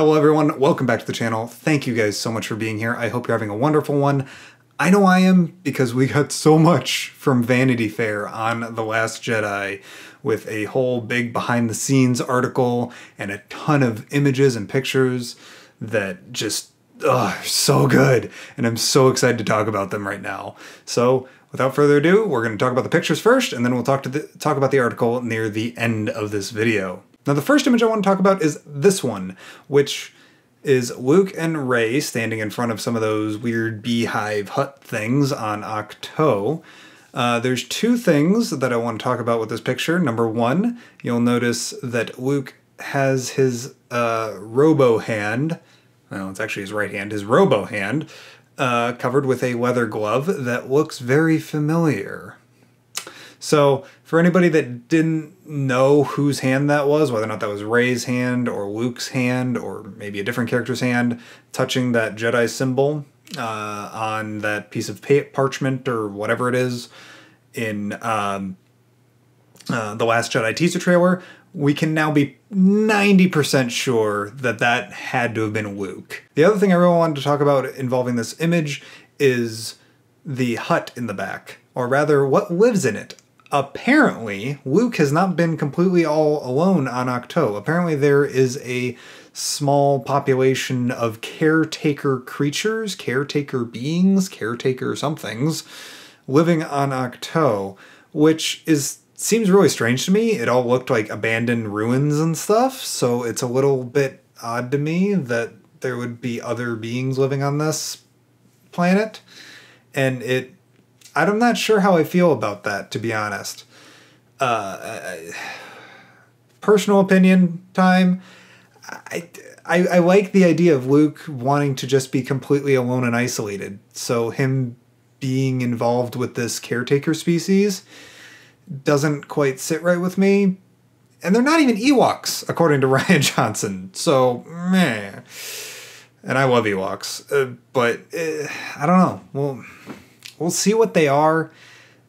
Hello everyone, welcome back to the channel. Thank you guys so much for being here. I hope you're having a wonderful one. I know I am because we got so much from Vanity Fair on The Last Jedi with a whole big behind the scenes article and a ton of images and pictures that just oh, so good. And I'm so excited to talk about them right now. So without further ado, we're going to talk about the pictures first and then we'll talk to the, talk about the article near the end of this video. Now the first image I want to talk about is this one, which is Luke and Rey standing in front of some of those weird beehive hut things on Ahch-To. Uh, there's two things that I want to talk about with this picture. Number one, you'll notice that Luke has his uh, robo hand, well, it's actually his right hand, his robo hand, uh, covered with a leather glove that looks very familiar. So, for anybody that didn't know whose hand that was, whether or not that was Rey's hand or Luke's hand or maybe a different character's hand, touching that Jedi symbol uh, on that piece of parchment or whatever it is in um, uh, the Last Jedi teaser trailer, we can now be 90% sure that that had to have been Luke. The other thing I really wanted to talk about involving this image is the hut in the back, or rather, what lives in it apparently Luke has not been completely all alone on Ahch-To. Apparently there is a small population of caretaker creatures, caretaker beings, caretaker somethings living on Ahch-To, which is seems really strange to me. It all looked like abandoned ruins and stuff, so it's a little bit odd to me that there would be other beings living on this planet. And it I'm not sure how I feel about that, to be honest. Uh, personal opinion time. I, I, I like the idea of Luke wanting to just be completely alone and isolated. So him being involved with this caretaker species doesn't quite sit right with me. And they're not even Ewoks, according to Rian Johnson. So, meh. And I love Ewoks, uh, but uh, I don't know. Well we'll see what they are,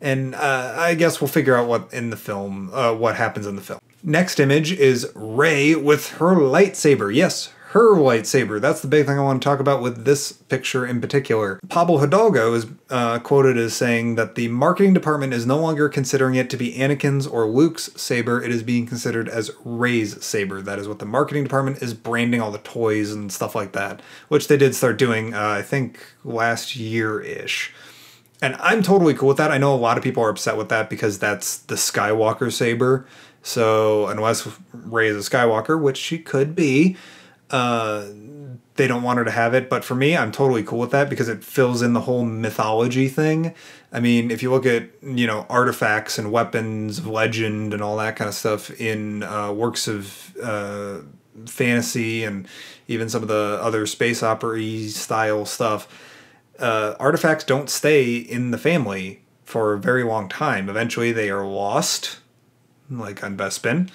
and uh, I guess we'll figure out what in the film, uh, what happens in the film. Next image is Rey with her lightsaber. Yes, her lightsaber. That's the big thing I want to talk about with this picture in particular. Pablo Hidalgo is uh, quoted as saying that the marketing department is no longer considering it to be Anakin's or Luke's saber. It is being considered as Rey's saber. That is what the marketing department is branding all the toys and stuff like that, which they did start doing, uh, I think, last year ish. And I'm totally cool with that. I know a lot of people are upset with that because that's the Skywalker saber. So unless Rey is a Skywalker, which she could be, uh, they don't want her to have it. But for me, I'm totally cool with that because it fills in the whole mythology thing. I mean, if you look at you know artifacts and weapons of legend and all that kind of stuff in uh, works of uh, fantasy and even some of the other space opera style stuff uh, artifacts don't stay in the family for a very long time. Eventually, they are lost, like on Bespin,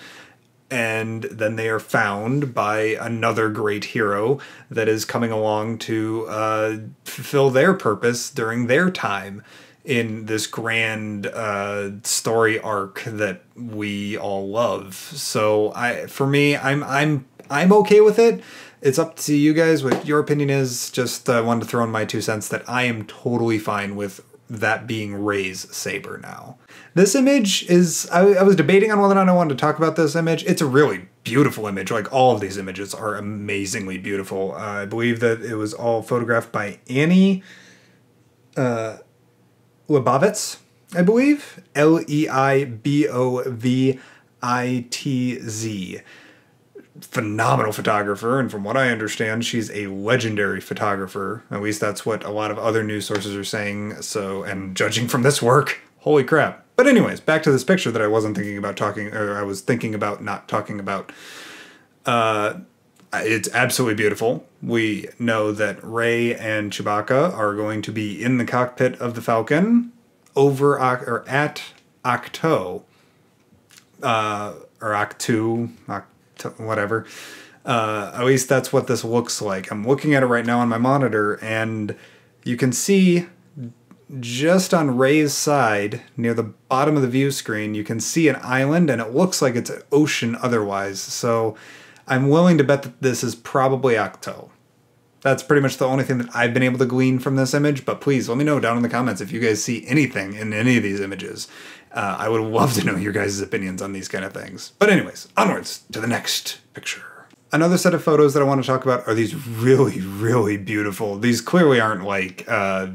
and then they are found by another great hero that is coming along to uh, fulfill their purpose during their time in this grand uh, story arc that we all love. So I, for me, I'm I'm I'm okay with it it's up to you guys what your opinion is. Just uh, wanted to throw in my two cents that I am totally fine with that being Rey's saber now. This image is, I, I, was debating on whether or not I wanted to talk about this image. It's a really beautiful image. Like all of these images are amazingly beautiful. Uh, I believe that it was all photographed by Annie uh, Leibovitz, I believe. L E I B O V I T Z phenomenal photographer, and from what I understand, she's a legendary photographer. At least that's what a lot of other news sources are saying. So, and judging from this work, holy crap. But anyways, back to this picture that I wasn't thinking about talking, or I was thinking about not talking about. Uh, it's absolutely beautiful. We know that Rey and Chewbacca are going to be in the cockpit of the Falcon over or at Ahch-To, uh, or Whatever. Uh, at least that's what this looks like. I'm looking at it right now on my monitor, and you can see just on Rey's side, near the bottom of the view screen, you can see an island, and it looks like it's an ocean otherwise. So I'm willing to bet that this is probably Ahch-To. That's pretty much the only thing that I've been able to glean from this image, but please let me know down in the comments if you guys see anything in any of these images. Uh, I would love to know your guys' opinions on these kind of things. But anyways, onwards to the next picture. Another set of photos that I want to talk about are these really, really beautiful. These clearly aren't like uh,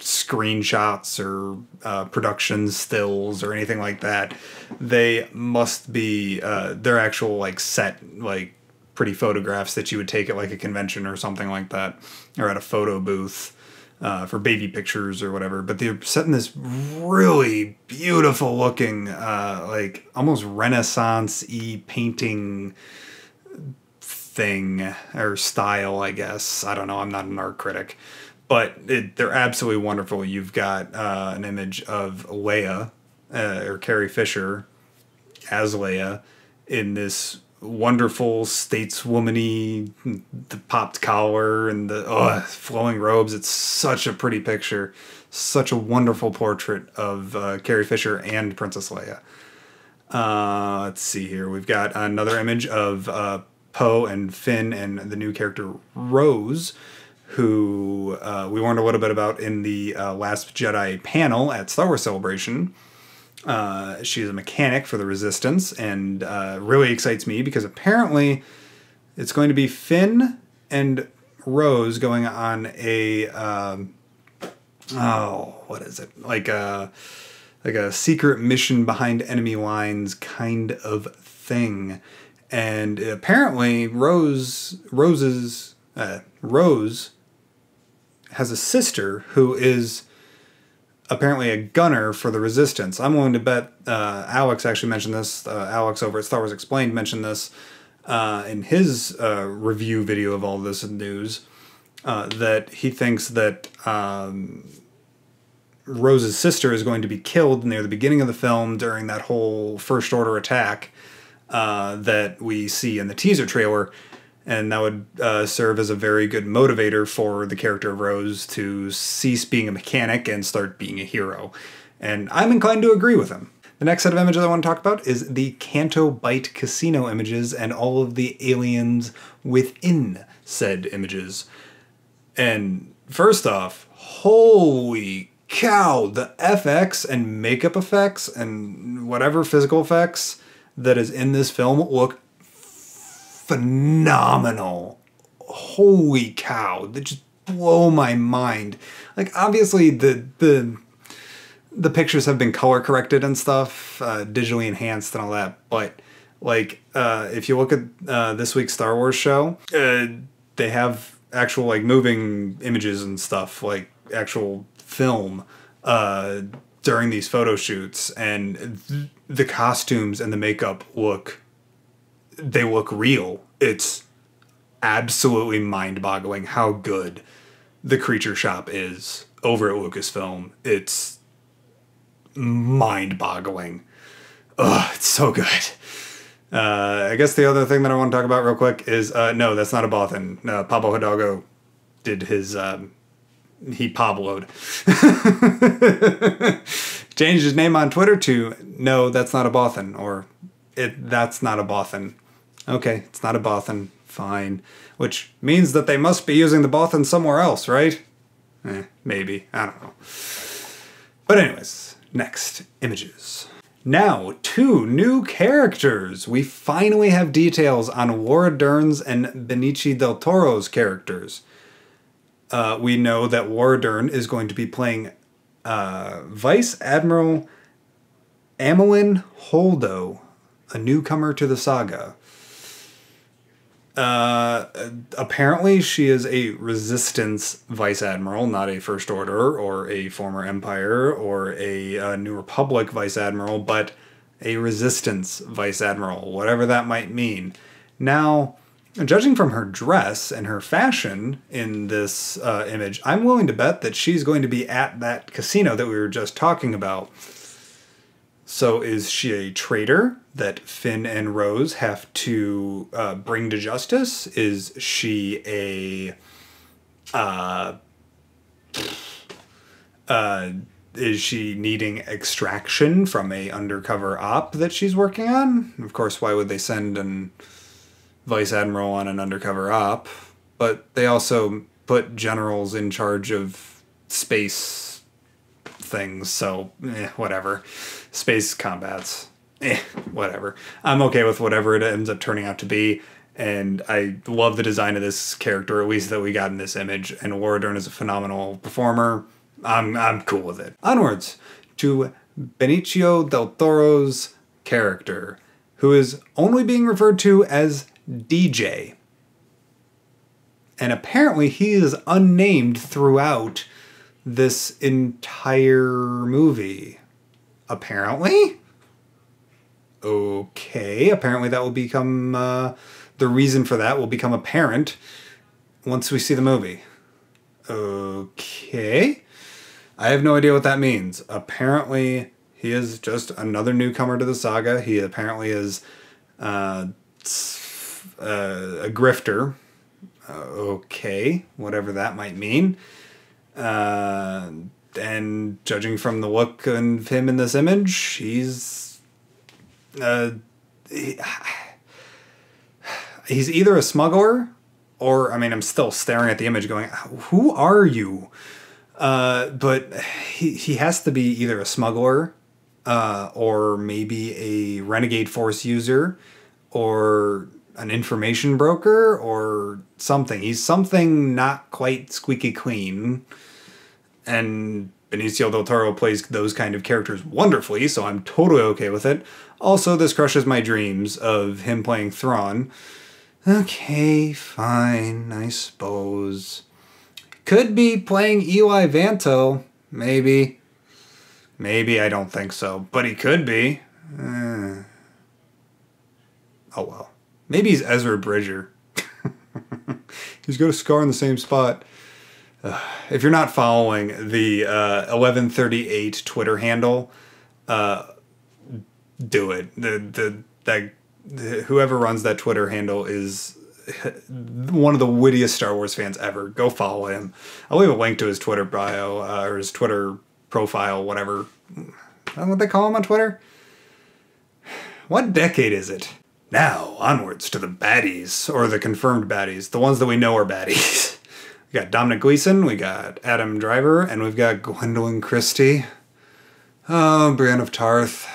screenshots or uh, production stills or anything like that. They must be uh, they're actual like set like pretty photographs that you would take at like a convention or something like that, or at a photo booth uh, for baby pictures or whatever. But they're set in this really beautiful looking, uh, like almost Renaissance y painting thing or style, I guess. I don't know. I'm not an art critic. But it, they're absolutely wonderful. You've got uh, an image of Leia uh, or Carrie Fisher as Leia in this wonderful stateswomany the popped collar and the oh, flowing robes. It's such a pretty picture. Such a wonderful portrait of uh, carrie fisher and princess leia. Uh, let's see here. We've got another image of uh, poe and finn and the new character rose who uh, we learned a little bit about in the uh, last jedi panel at star wars celebration uh, she's a mechanic for the Resistance, and uh, really excites me because apparently it's going to be Finn and Rose going on a um, oh, what is it? Like a like a secret mission behind enemy lines kind of thing, and apparently Rose Rose's uh, Rose has a sister who is apparently a gunner for the resistance. I'm willing to bet uh, Alex actually mentioned this. Uh, Alex over at Star Wars Explained mentioned this uh, in his uh, review video of all this news. Uh, that he thinks that um, Rose's sister is going to be killed near the beginning of the film during that whole First Order attack uh, that we see in the teaser trailer and that would uh, serve as a very good motivator for the character of Rose to cease being a mechanic and start being a hero. And I'm inclined to agree with him. The next set of images I want to talk about is the Canto Bight Casino images and all of the aliens within said images. And first off, holy cow, the FX and makeup effects and whatever physical effects that is in this film look phenomenal. Holy cow! They just blow my mind. Like obviously the the the pictures have been color corrected and stuff, uh, digitally enhanced and all that. But like uh, if you look at uh, this week's Star Wars show, uh, they have actual like moving images and stuff, like actual film uh, during these photo shoots, and th- the costumes and the makeup look they look real. It's absolutely mind boggling how good the creature shop is over at Lucasfilm. It's mind boggling. Ugh, it's so good. Uh, I guess the other thing that I want to talk about real quick is uh, no, that's not a Bothan. Uh, Pablo Hidalgo did his. Um, he Pabloed. Changed his name on Twitter to no, that's not a Bothan, or it that's not a Bothan. Okay, it's not a Bothan. Fine. Which means that they must be using the Bothan somewhere else, right? Eh, maybe. I don't know. But anyways, next images. Now, two new characters. We finally have details on Laura Dern's and Benicio del Toro's characters. Uh, we know that Laura Dern is going to be playing uh, Vice Admiral Amilyn Holdo, a newcomer to the saga. Uh, apparently, she is a resistance vice admiral, not a first order or a former empire or a, a new republic vice admiral, but a resistance vice admiral, whatever that might mean. Now, judging from her dress and her fashion in this uh, image, I'm willing to bet that she's going to be at that casino that we were just talking about. So, is she a traitor? that Finn and Rose have to uh, bring to justice? Is she a uh, uh, is she needing extraction from a undercover op that she's working on? Of course, why would they send an vice admiral on an undercover op, but they also put generals in charge of space things. So eh, whatever, space combats. Eh, whatever. I'm okay with whatever it ends up turning out to be. And I love the design of this character, at least that we got in this image. And Laura Dern is a phenomenal performer. I'm I'm cool with it. Onwards to Benicio del Toro's character, who is only being referred to as DJ. And apparently he is unnamed throughout this entire movie. Apparently? Okay, apparently that will become uh, the reason for that will become apparent once we see the movie. Okay. I have no idea what that means. Apparently, he is just another newcomer to the saga. He apparently is uh, uh, a grifter. Uh, okay, whatever that might mean. Uh, and judging from the look of him in this image, he's. Uh, he, he's either a smuggler or, I mean, I'm still staring at the image going, who are you? Uh, but he, he has to be either a smuggler uh, or maybe a renegade force user or an information broker or something. He's something not quite squeaky clean. And Benicio del Toro plays those kind of characters wonderfully, so I'm totally okay with it. Also, this crushes my dreams of him playing Thrawn. Okay, fine, I suppose. Could be playing Eli Vanto, maybe. Maybe, I don't think so, but he could be. Uh, oh well. Maybe he's Ezra Bridger. he's got a scar in the same spot. Uh, if you're not following the uh, 1138 Twitter handle, uh, do it. The the that whoever runs that Twitter handle is one of the wittiest Star Wars fans ever. Go follow him. I'll leave a link to his Twitter bio uh, or his Twitter profile, whatever. That's what they call him on Twitter. What decade is it? Now, onwards to the baddies, or the confirmed baddies, the ones that we know are baddies. we got Dominic Gleeson, we got Adam Driver, and we've got Gwendoline Christie. Oh, Brienne of Tarth.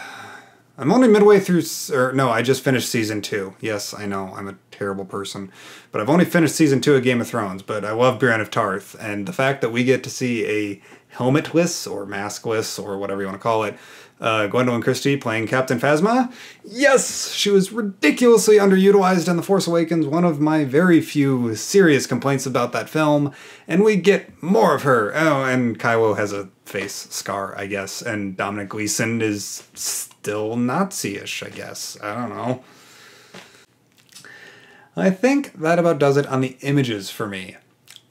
I'm only midway through, or no, I just finished season two. Yes, I know, I'm a terrible person. But I've only finished season two of Game of Thrones, but I love Brienne of Tarth, and the fact that we get to see a helmetless or maskless or whatever you want to call it uh, Gwendoline Christie playing Captain Phasma. Yes, she was ridiculously underutilized in The Force Awakens, one of my very few serious complaints about that film, and we get more of her. Oh, and Kylo has a face scar, I guess, and Dominic Gleeson is still Nazi-ish, I guess. I don't know. I think that about does it on the images for me.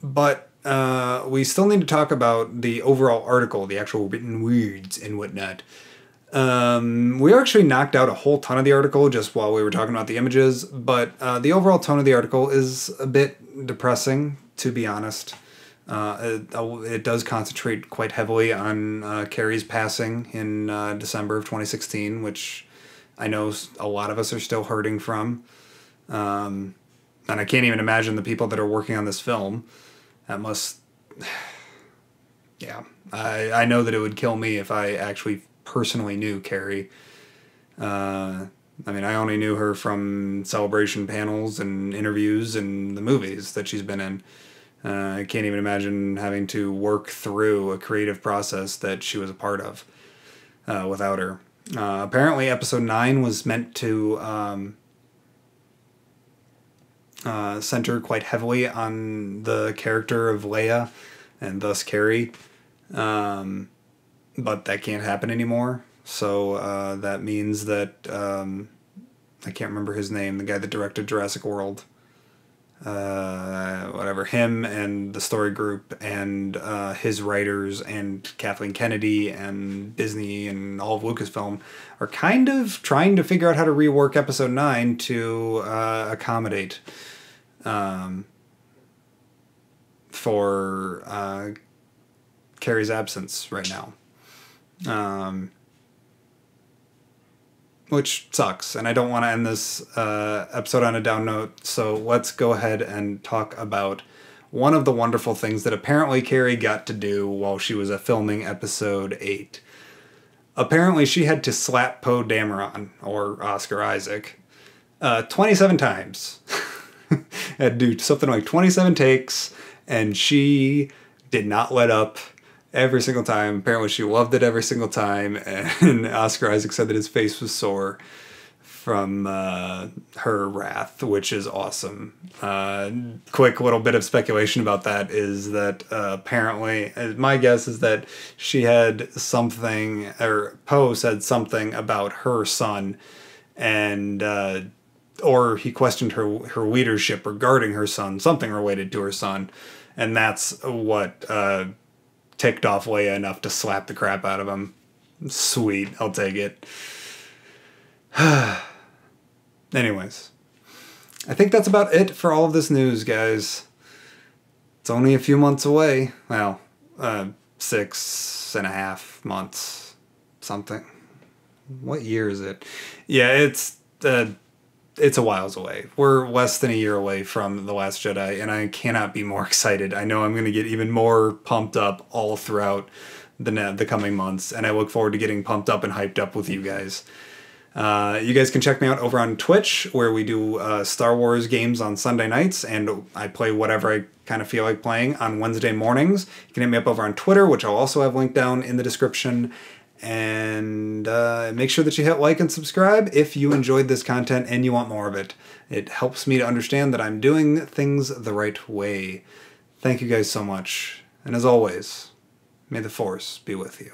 But uh, we still need to talk about the overall article, the actual written words and whatnot. Um, we actually knocked out a whole ton of the article just while we were talking about the images, but uh, the overall tone of the article is a bit depressing, to be honest. Uh, it, uh, it, does concentrate quite heavily on uh, Carrie's passing in uh, December of 2016, which I know a lot of us are still hurting from. Um, and I can't even imagine the people that are working on this film. That must. Yeah, I, I know that it would kill me if I actually personally knew Carrie. Uh, I mean, I only knew her from celebration panels and interviews and the movies that she's been in. Uh, I can't even imagine having to work through a creative process that she was a part of uh, without her. Uh, apparently, episode 9 was meant to um, uh, center quite heavily on the character of Leia and thus Carrie. Um, but that can't happen anymore. So uh, that means that um, I can't remember his name, the guy that directed Jurassic World. Uh, whatever, him and the story group and uh, his writers and Kathleen Kennedy and Disney and all of Lucasfilm are kind of trying to figure out how to rework episode 9 to uh, accommodate um, for uh, Carrie's absence right now. Um, which sucks. And I don't want to end this uh, episode on a down note. So let's go ahead and talk about one of the wonderful things that apparently Carrie got to do while she was filming episode 8. Apparently, she had to slap Poe Dameron, or Oscar Isaac, uh, 27 times. had to do something like 27 takes, and she did not let up every single time. Apparently, she loved it every single time, and Oscar Isaac said that his face was sore from uh, her wrath, which is awesome. Uh, quick little bit of speculation about that is that uh, apparently, uh, my guess is that she had something, or Poe said something about her son, and uh, or he questioned her her leadership regarding her son, something related to her son, and that's what uh, ticked off Leia enough to slap the crap out of him. Sweet, I'll take it. Anyways, I think that's about it for all of this news, guys. It's only a few months away. Well, uh, six and a half months, something. What year is it? Yeah, it's uh, it's a whiles away. We're less than a year away from The Last Jedi, and I cannot be more excited. I know I'm going to get even more pumped up all throughout the the coming months, and I look forward to getting pumped up and hyped up with you guys. Uh, you guys can check me out over on Twitch, where we do uh, Star Wars games on Sunday nights, and I play whatever I kind of feel like playing on Wednesday mornings. You can hit me up over on Twitter, which I'll also have linked down in the description. And uh, make sure that you hit like and subscribe if you enjoyed this content and you want more of it. It helps me to understand that I'm doing things the right way. Thank you guys so much. And as always, may the Force be with you.